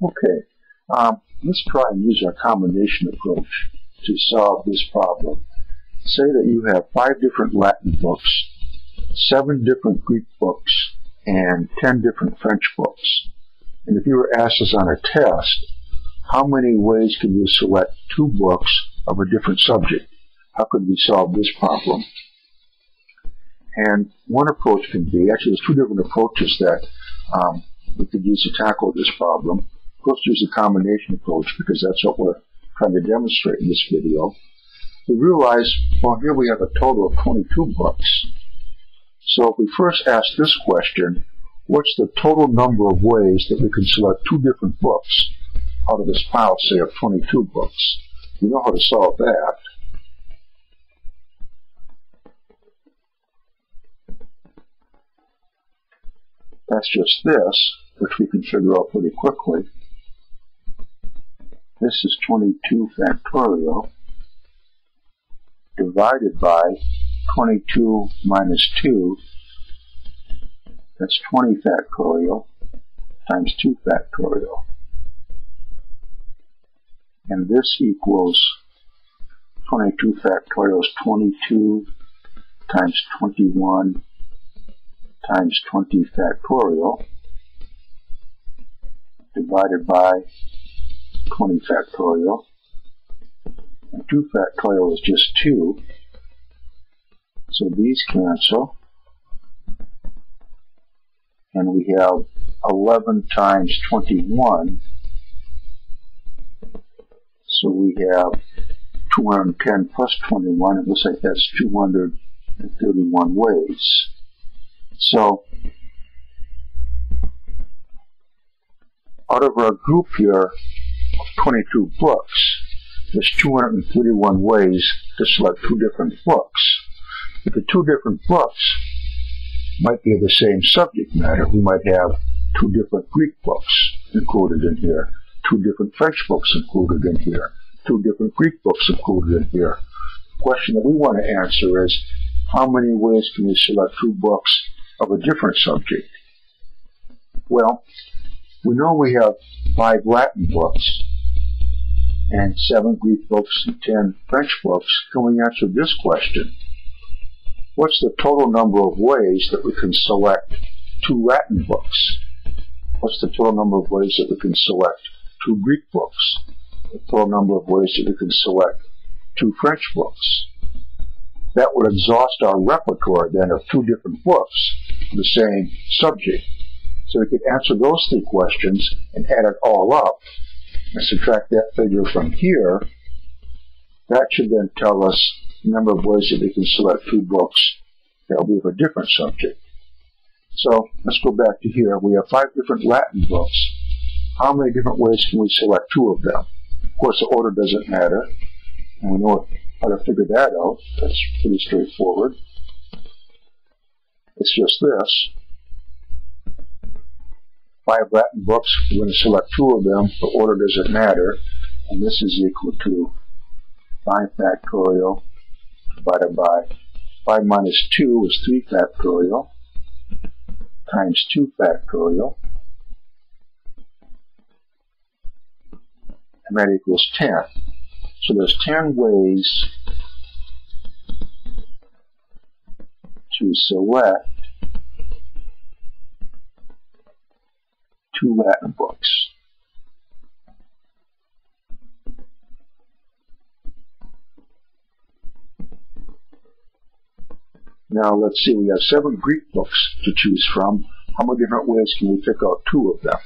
Okay, um, let's try and use our combination approach to solve this problem. Say that you have five different Latin books, seven different Greek books, and ten different French books. And if you were asked this on a test, how many ways can you select two books of a different subject? How could we solve this problem? And one approach can be, actually there's two different approaches that um, we could use to tackle this problem. First use a combination approach because that's what we're trying to demonstrate in this video. We realize, well here we have a total of 22 books. So if we first ask this question, what's the total number of ways that we can select two different books out of this pile, say, of 22 books? We know how to solve that. That's just this, which we can figure out pretty quickly. This is 22 factorial divided by 22 minus 2. That's 20 factorial times 2 factorial. And this equals 22 factorial is 22 times 21 times 20 factorial divided by 20 factorial. And 2 factorial is just 2. So these cancel. And we have 11 times 21. So we have 210 plus 21. It looks like that's 231 ways. So out of our group here 22 books, there's 231 ways to select two different books. But the two different books might be of the same subject matter. We might have two different Greek books included in here, two different French books included in here, two different Greek books included in here. The question that we want to answer is, how many ways can we select two books of a different subject? Well, we know we have five Latin books and seven Greek books and ten French books. Can we answer this question? What's the total number of ways that we can select two Latin books? What's the total number of ways that we can select two Greek books? The total number of ways that we can select two French books? That would exhaust our repertoire then of two different books the same subject. So we could answer those three questions and add it all up and subtract that figure from here. That should then tell us the number of ways that we can select two books that will be of a different subject. So let's go back to here. We have five different Latin books. How many different ways can we select two of them? Of course, the order doesn't matter, and we know how to figure that out. That's pretty straightforward. It's just this. Five Latin books, we're going to select two of them. The order doesn't matter. And this is equal to 5 factorial divided by 5 minus 2 is 3 factorial times 2 factorial. And that equals 10. So there's 10 ways to select two Latin books. Now let's see, we have seven Greek books to choose from. How many different ways can we pick out two of them?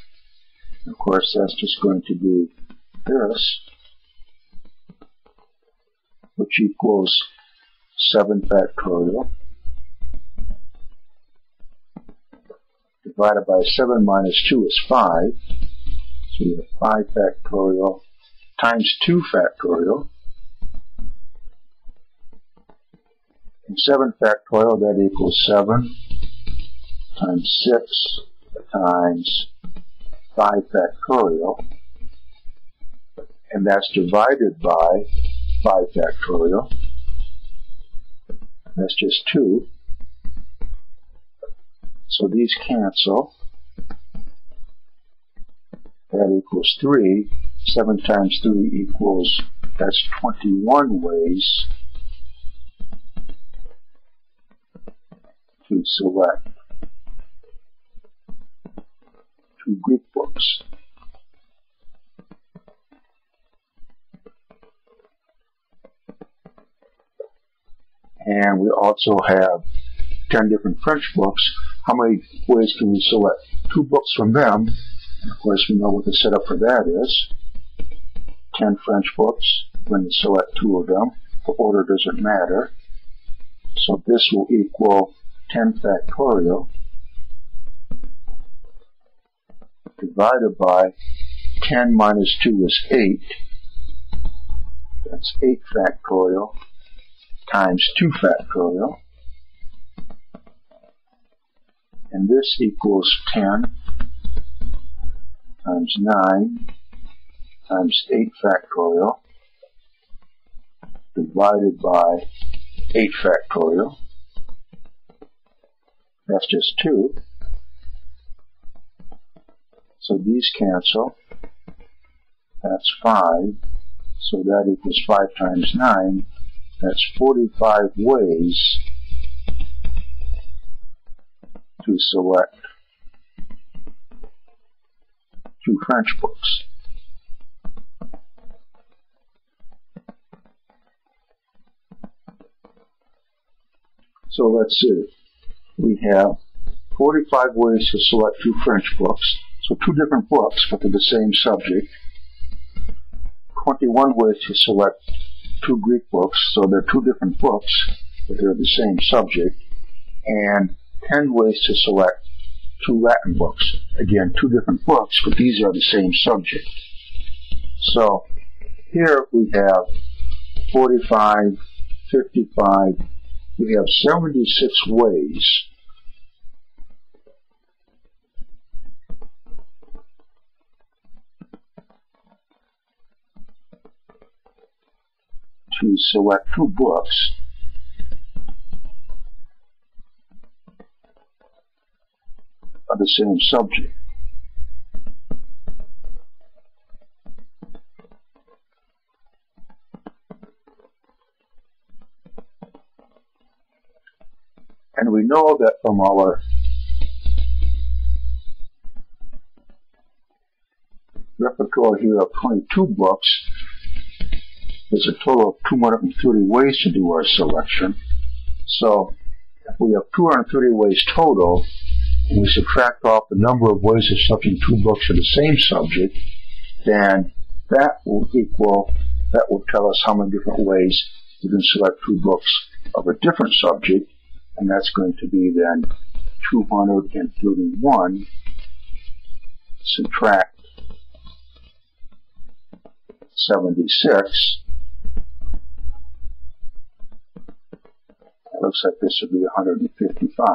Of course, that's just going to be this, which equals 7 factorial divided by 7 minus 2 is 5. So you have 5 factorial times 2 factorial. And 7 factorial, that equals 7 times 6 times 5 factorial. And that's divided by 5 factorial. That's just 2. So these cancel. That equals 3. 7 times 3 equals, that's 21 ways to select two Greek books. And we also have 10 different French books. How many ways can we select two books from them? Of course, we know what the setup for that is. 10 French books, when you select two of them. The order doesn't matter. So this will equal 10 factorial divided by 10 minus 2 is 8. That's 8 factorial times 2 factorial. And this equals 10 times 9 times 8 factorial divided by 8 factorial. That's just 2. So these cancel. That's 5. So that equals 5 times 9. That's 45 ways to select two French books. So let's see. We have 45 ways to select two French books. So two different books, but they're the same subject. 21 ways to select two Greek books, so they're two different books, but they're the same subject. And 10 ways to select two Latin books. Again, two different books, but these are the same subject. So here we have 45, 55, we have 76 ways to select two books of the same subject. And we know that from our repertoire here of 22 books, there's a total of 230 ways to do our selection. So if we have 230 ways total, and we subtract off the number of ways of selecting two books of the same subject, then that will equal, that will tell us how many different ways we can select two books of a different subject, and that's going to be then 231 subtract 76 looks like this would be 155.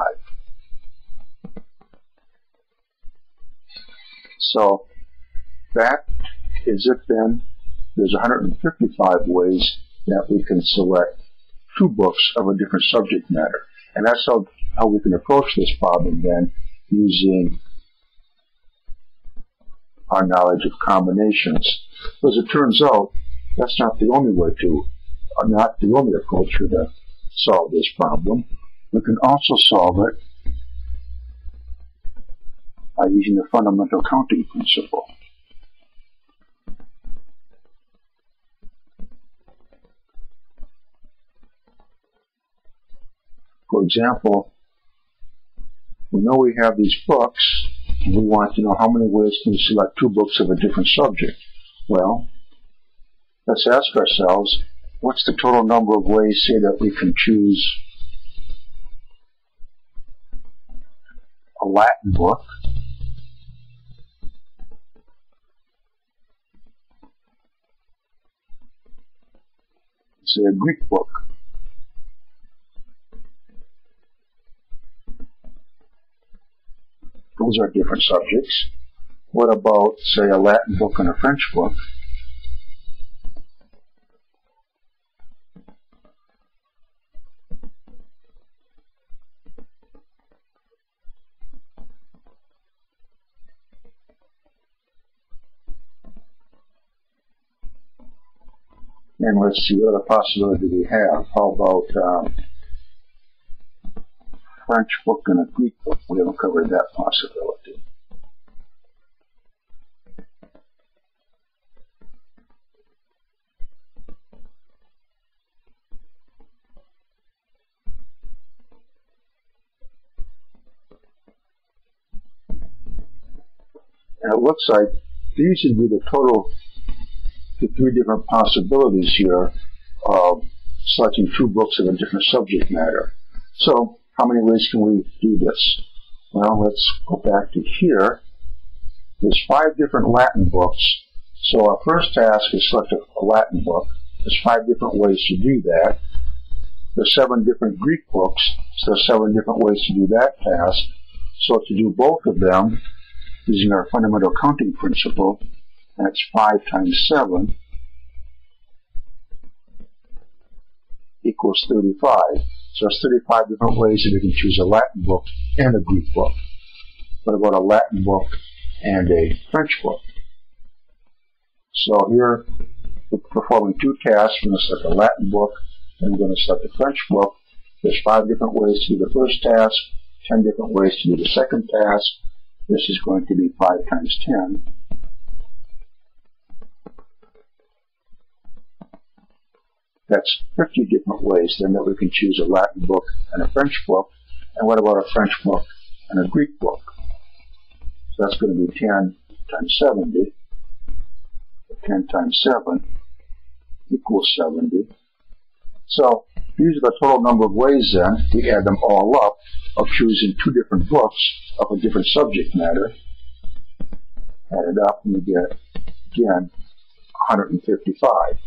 So that is it then. There's 155 ways that we can select two books of a different subject matter. And that's how, how we can approach this problem then using our knowledge of combinations. As it turns out, that's not the only way to, uh, not the only approach to solve this problem. We can also solve it by using the fundamental counting principle. For example, we know we have these books, and we want to know how many ways can we select two books of a different subject. Well, let's ask ourselves, what's the total number of ways, say, that we can choose a Latin book, say a Greek book, those are different subjects. What about, say, a Latin book and a French book? And let's see, what other possibility we have? How about um, French book and a Greek book? We haven't covered that possibility. And it looks like these would be the total, the three different possibilities here of selecting two books of a different subject matter. So, how many ways can we do this? Well, let's go back to here. There's five different Latin books. So our first task is select a Latin book. There's five different ways to do that. There's seven different Greek books. So there's seven different ways to do that task. So to do both of them, using our fundamental counting principle, that's 5 times 7 equals 35. So there's 35 different ways that we can choose a Latin book and a Greek book. What about a Latin book and a French book? So here we're performing two tasks. We're going to select a Latin book and we're going to select a French book. There's five different ways to do the first task, ten different ways to do the second task. This is going to be 5 times 10. That's 50 different ways then that we can choose a Latin book and a French book. And what about a French book and a Greek book? So that's going to be 10 times 70. 10 times 7 equals 70. So these are the total number of ways then, we add them all up, of choosing two different books of a different subject matter. Add it up and we get, again, 155.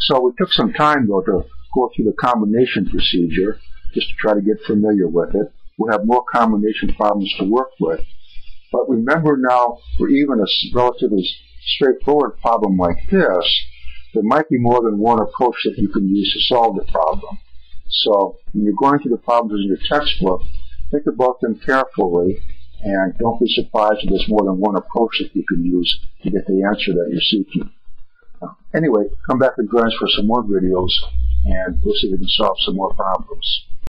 So we took some time though to go through the combination procedure just to try to get familiar with it. We'll have more combination problems to work with. But remember now, for even a relatively straightforward problem like this, there might be more than one approach that you can use to solve the problem. So when you're going through the problems in your textbook, think about them carefully and don't be surprised if there's more than one approach that you can use to get the answer that you're seeking. Anyway, come back join us for some more videos and we'll see if we can solve some more problems.